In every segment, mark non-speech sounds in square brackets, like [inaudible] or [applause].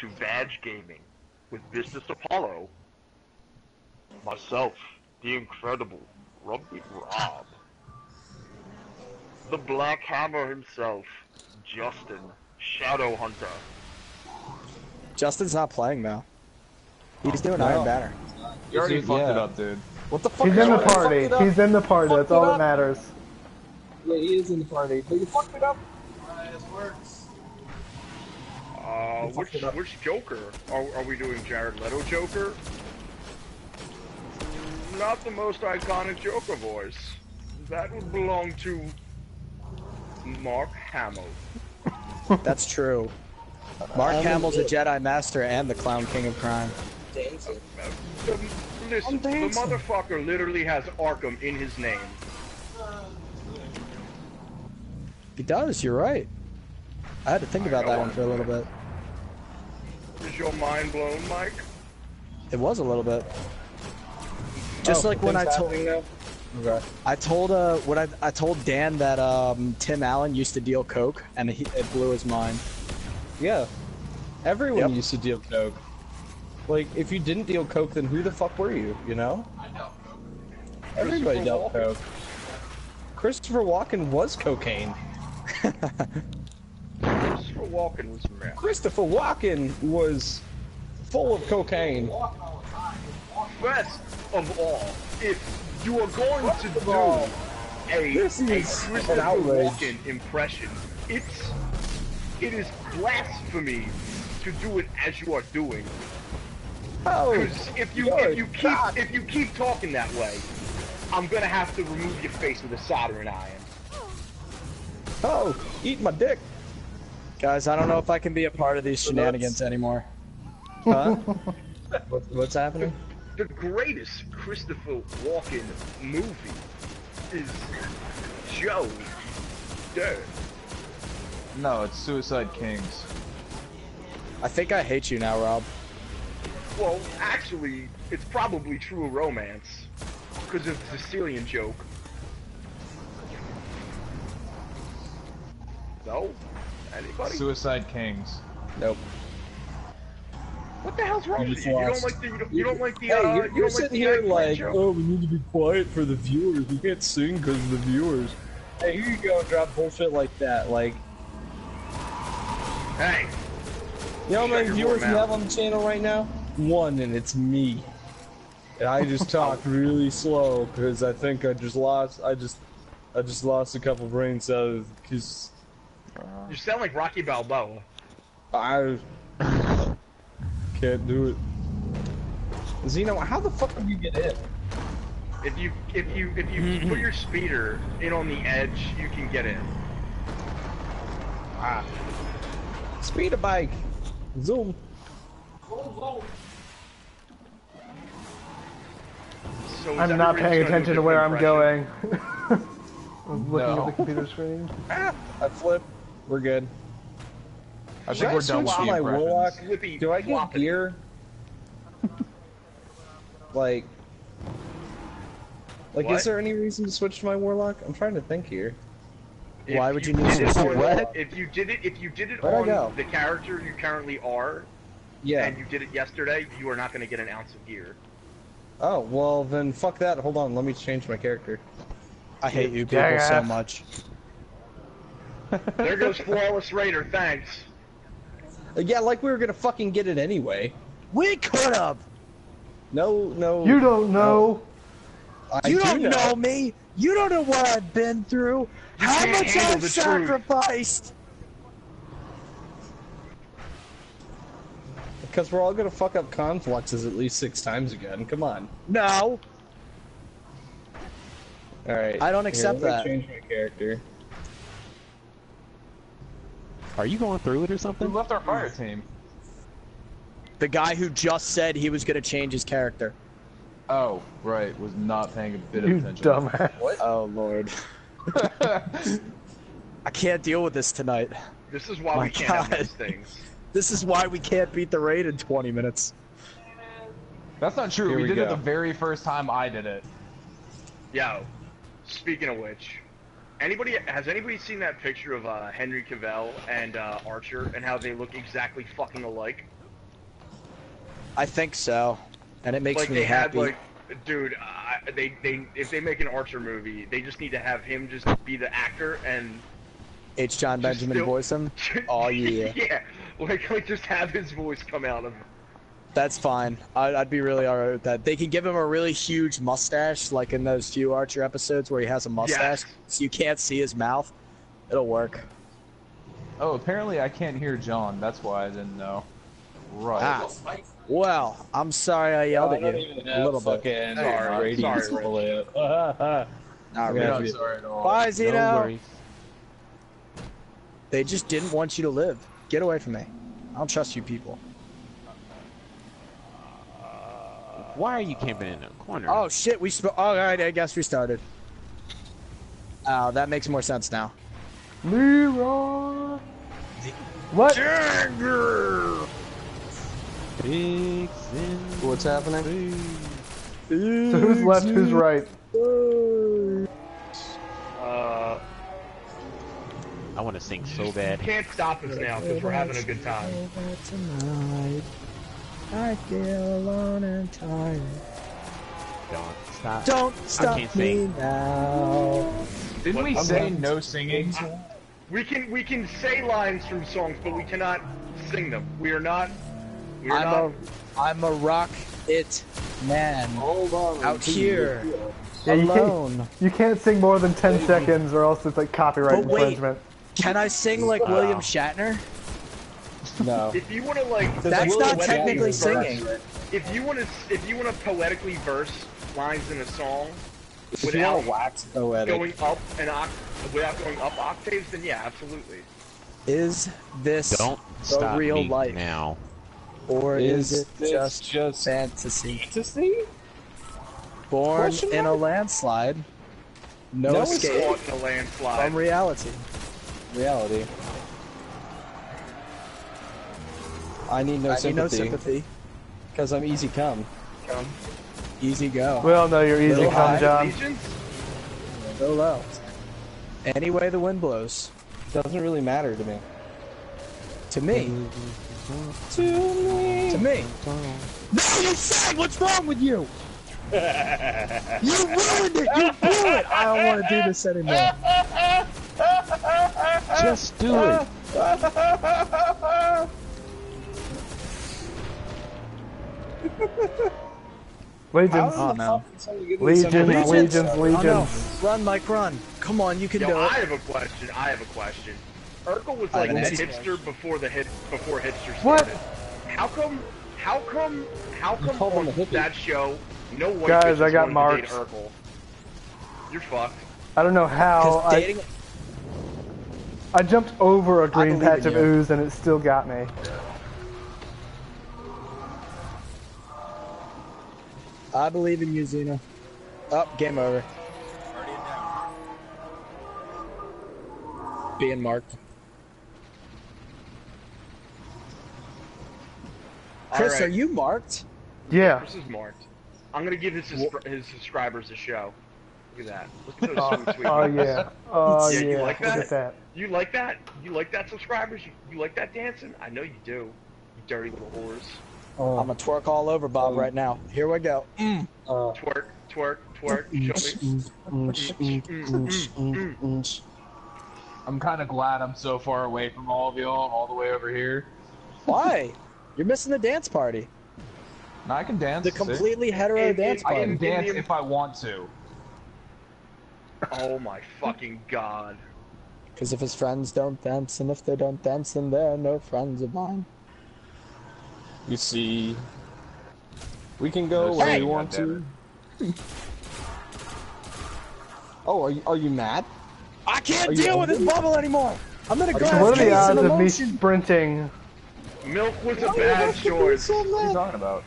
to Badge Gaming with Vitus Apollo, myself, the incredible Rugby Rob, the Black Hammer himself, Justin Shadow Hunter. Justin's not playing now. He's doing No. Iron Banner. You already Dude, fucked it up, dude. What the fuck? He's in the party. fucked it up. He's in the party. That's all that matters. Yeah, he is in the party, but you fucked it up. Which fucked it up. which Joker? Are, are we doing Jared Leto Joker? Not the most iconic Joker voice. That would belong to Mark Hamill. [laughs] That's true. Mark Hamill's a Jedi Master and the Clown King of Crime. Dancing. The- Listen, the dancing. motherfucker literally has Arkham in his name. He does, you're right. I had to think about that one for a little bit. Is your mind blown, Mike? It was a little bit. Just Oh, like when I told happening now? Okay. I told uh what I I told Dan that um Tim Allen used to deal coke and he, it blew his mind. Yeah. Everyone Yep. used to deal coke. Like, if you didn't deal coke, then who the fuck were you? You know? Everybody dealt Walken. coke. Christopher Walken was cocaine. Christopher Walken was Christopher Walken was full of cocaine. Best of all, if you are going to do all, a, this a is an Christopher. Walken impression, it's it is blasphemy to do it as you are doing. Oh, if you if you keep God. if you keep talking that way, I'm gonna have to remove your face with a soldering iron. oh, eat my dick. Guys, I don't know if I can be a part of these shenanigans anymore. Huh? What, what's happening? The greatest Christopher Walken movie is Joe Dirt. No, it's Suicide Kings. I think I hate you now, Rob. Well, actually, it's probably True Romance because of the Sicilian joke. No? Anybody? Suicide Kings. Nope. What the hell's wrong You with you? You don't like the you don't, you don't like the Hey, uh, you're, you you're don't like sitting the here like, joke? oh, we need to be quiet for the viewers. We can't sing because of the viewers. Hey, here you go, drop bullshit like that. Like, Hey, you know how many viewers whore we have on the channel right now? One, and it's me. And I just [laughs] talk really slow because I think I just lost. I just, I just lost a couple brain cells because you sound like Rocky Balboa. I can't do it. Zeno, how the fuck did you get in? If you if you if you put your speeder in on the edge, you can get in. Ah. Speed a bike. Zoom. So is I'm not paying attention to where I'm going. I'm [laughs] looking No. at the computer screen. Ah, I flip. We're good. I Should think I we're done switch with to the my warlock? Do I get gear? like, like, What? is there any reason to switch to my warlock? I'm trying to think here. If Why would you need to it do on- what? If you did it, if you did it Where'd on the character you currently are, Yeah. and you did it yesterday, you are not going to get an ounce of gear. Oh well, then fuck that. Hold on. Let me change my character. I hate you people Jackass. so much. There goes Flawless Raider. Thanks. Uh, yeah, like we were gonna fucking get it anyway. We could have. No, no. You don't know. I You do don't know. me. You don't know what I've been through. How can't much I've the truth. sacrificed. Because we're all gonna fuck up confluxes at least six times again. Come on. No. All right. I don't accept let me that. Change my character. Are you going through it or something? We left our fire hmm. team? The guy who just said he was gonna change his character. Oh, right. Was not paying a bit You of attention. dumbass. What? Oh lord. [laughs] I can't deal with this tonight. This is why My we can't have God. those things. [laughs] This is why we can't beat the raid in 20 minutes. That's not true. We, we did it the very first time I did it. Yo, speaking of which, anybody has anybody seen that picture of uh, Henry Cavill and uh, Archer and how they look exactly fucking alike? I think so, and it makes like me they happy. had like, dude, uh, they they if they make an Archer movie, they just need to have him just be the actor and It's Jon Benjamin still- voice him. Oh yeah, yeah, like like just have his voice come out of. That's fine. I'd, I'd be really alright with that. They can give him a really huge mustache, like in those few Archer episodes where he has a mustache, Yes. so you can't see his mouth. It'll work. Oh, apparently I can't hear John. That's why I didn't know. Right. Ah. Well, I'm sorry I yelled at you a little bit. Fucking Sorry, ratings sorry, Rich. full Not Yeah, really. not sorry at all. Bye, No Zeno. worries. They just didn't want you to live. Get away from me. I don't trust you people. Why are you camping in a corner? Oh shit, we sp- all right. I guess we started. Oh, that makes more sense now. Leroy. What? Pigs in What's happening? So who's left? Who's right? Uh, I want to sing so bad. can't stop us now because we're having a good time. Tonight, I feel alone and tired. Don't stop. Don't stop can't me sing. now. Didn't we I'm say not- no singing? We can we can say lines from songs, but we cannot sing them. We are not. We are I'm not. a, I'm a rock it man Hold on. out here Yeah, you can't- alone. You can't sing more than 10 seconds or else it's like copyright But wait. infringement. Can I sing like William Shatner? No. [laughs] If you want to like, That's not poetically technically verse- singing. If you want to, if you want to poetically verse lines in a song If without want wax poetic, going up an oct- without going up octaves, then yeah, absolutely. is this Don't the stop real me life, now. or is, Is it just just fantasy? fantasy? Born Question in a landslide, no, No, escape in a landslide. from reality. Reality. I need no I need no sympathy sympathy. because I'm easy come. Easy go. We all know you're easy Little come, high. John. Allegiance? Go low. Any way the wind blows. Doesn't really matter to me. To me. To me. To me. No, you said what's wrong with you? [laughs] you ruined it. You blew it. I don't want to do this anymore. [laughs] Just do it. [laughs] [laughs] Legions. Oh no. Legions, Legions. legions, Oh, no. legions. Run, Mike, run. Come on, you can Yo, do I it. I have a question. I have a question. Urkel was like have a an hipster before the hit before hipster What? How come? How come? How come called on a hippie. that show no white Guys, I got wanted to date marked. Urkel? You're fucked. I don't know how. I, dating. I jumped over a green patch of ooze and it still got me. I believe in you, Xena. Up, oh, game over. Being marked. Chris, Alright. are you marked? Yeah. Chris is marked. I'm gonna give his his subscribers a show. Look at that. Look at those oh, sweet sweet. Oh yeah. [laughs] Oh Yeah, yeah. you like Look that? at that. You like that? You like that, subscribers? You, you like that dancing? I know you do. You dirty little whores. I'm gonna twerk all over Bob right now. Here we go. Mm. Uh, Twerk, twerk, twerk. Show me. Mm, mm, mm. I'm kind of glad I'm so far away from all of y'all, all the way over here. Why? You're missing the dance party. Now I can dance. The see? completely hetero In- in- dance I party. can dance Indian- if I want to. Oh my fucking god. Because if his friends don't dance, and if they don't dance, then they're no friends of mine. You see, we can go Let's where see, we want to. [laughs] Oh, are you, are you mad? I can't Are deal with this bubble anymore. I'm gonna go. What are the odds of me sprinting? Milk was a Why do bad have to be choice. so What are you talking about?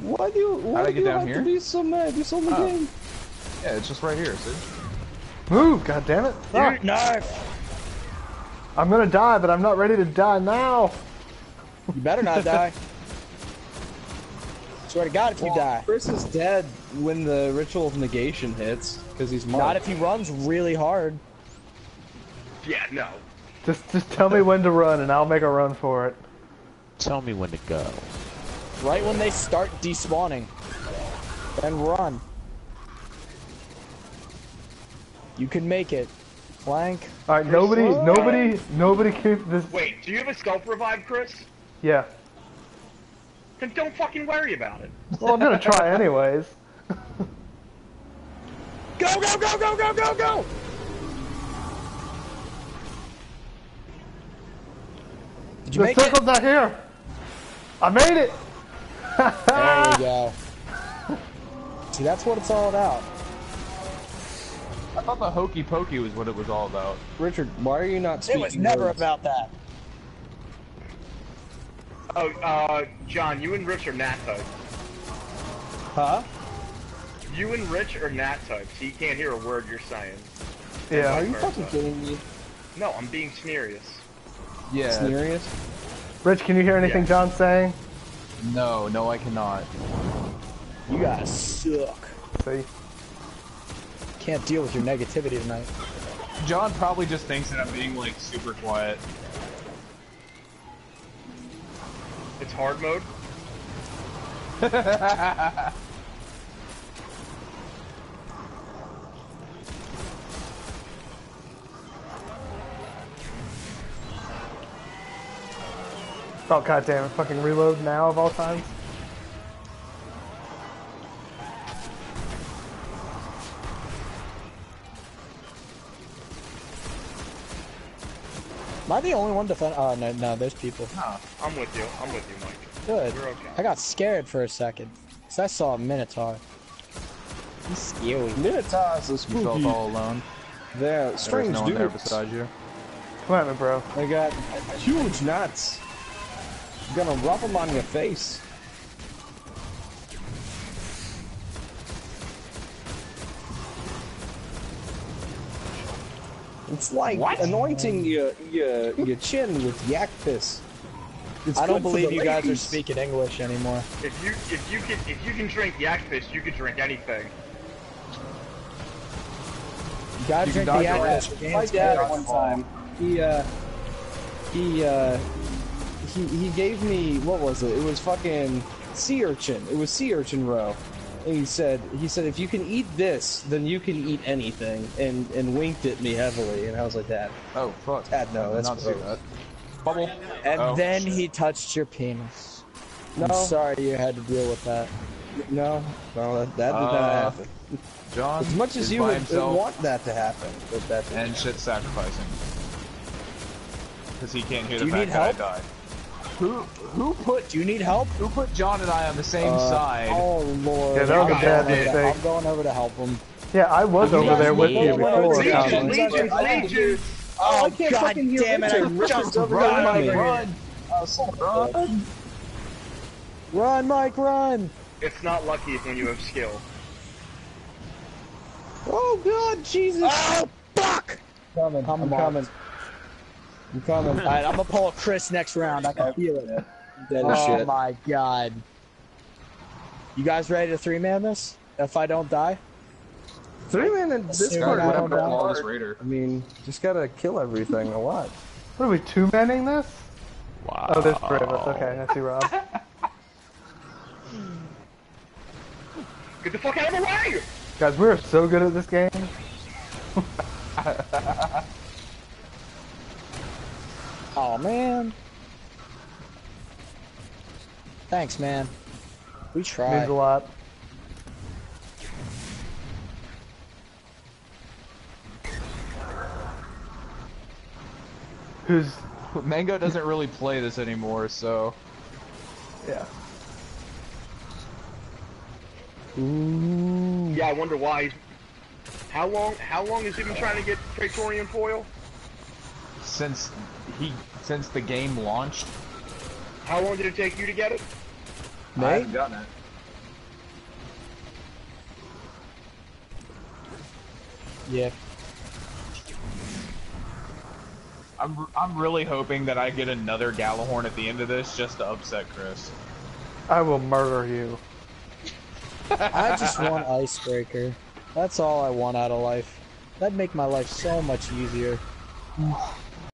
Why do you, why How'd I do get you have here? to be so mad? You're so in the Oh. game. Yeah, it's just right here, see? Move, god damn it. Fuck. No, I'm gonna die, but I'm not ready to die now. you better not die. [laughs] Swear to God, if you die. Chris is dead when the ritual of negation hits because he's marked. Not if he runs really hard. Yeah, no. Just just tell me when to run and I'll make a run for it. Tell me when to go. Right when they start despawning. Then run. You can make it. Flank. All right, nobody, nobody, nobody keep this. Wait, do you have a self revive, Chris? Yeah. Then don't fucking worry about it. Well, I'm gonna try anyways. [laughs] Go, go, go, go, go, go, go! Did you The make it? circle's not here. I made it. There we go. [laughs] See, that's what it's all about. I thought the hokey pokey was what it was all about. Richard, why are you not speaking? It speaking? was never words? about that. Oh, uh, John, you and Rich are Nat types. Huh? You and Rich are Nat types. He can't hear a word you're saying. Yeah. Are you fucking kidding me? No, I'm being serious. Yeah. Serious? Rich, can you hear anything Yeah. John's saying? No, no, I cannot. You guys suck. See. Can't deal with your negativity tonight. John probably just thinks that I'm being like super quiet. It's hard mode. [laughs] Oh god damn it! Fucking reload now of all times. Am I the only one defend? Oh no, no, there's people. I'm with you. I'm with you, Mike. Good. You're okay. I got scared for a second. Cause I saw a Minotaur. He's scary. Minotaurs are You felt spooky. all alone. They're There was strange no one there dudes. beside you. Come at me, bro. They got huge nuts. You're gonna rub them on your face. It's like anointing your your your chin with yak piss. It's I don't believe the you guys are speaking English anymore. If you if you can if you can drink yak piss, you can drink anything. You gotta You drink can the dodge Atlas. your the My game's dad better. one time, he uh, he uh, he he gave me what was it? It was fucking sea urchin. It was sea urchin roe. He said he said if you can eat this, then you can eat anything, and and winked at me heavily, and I was like, Dad, Oh fuck. Dad, no, that's not see that. Bubble. And Oh. then he touched your penis. No, I'm sorry you had to deal with that. no, no, that, that did Uh, not happen. John. As much as you by would, want that to happen, but that and shit sacrificing. Because he can't hear Do the you fact need that I help? died. Who who put Do you need help? who put John and I on the same Uh, side? Oh lord. Yeah, that was a I'm bad going over to- mistake. I'm going over to help him. Yeah, I was You over there with you it. before. Legion, Legion. Legion, Legion. Oh, I can't god fucking hear damn it! I Richard. just Richard's over run, behind me. run! Oh, son of a bitch. Run, Mike, run! It's not lucky when you have skill. Oh god, Jesus! Oh fuck! coming. I'm, I'm coming. I'm coming. Alright, I'm gonna pull a Chris next round. I can feel it. [laughs] Dead Oh shit. my god. You guys ready to three man this? If I don't die? Three man in this Assume part I would have die. been Flawless. Raider. I mean, just gotta kill everything a lot. What are we two manning this? Wow. Oh, there's three of us. Okay, I see Rob. [laughs] Get the fuck out of the way! Guys, we are so good at this game. Oh man. Thanks, man. We Means tried. a lot. Who's Mango doesn't really play this anymore, so yeah? Yeah, I wonder why. How long? How long has he been trying to get Praetorian foil? since he since the game launched, How long did it take you to get it? I haven't gotten it. Yeah. I'm I'm really hoping that I get another Gjallarhorn at the end of this just to upset Chris. I will murder you. I just want icebreaker. That's all I want out of life. That'd make my life so much easier.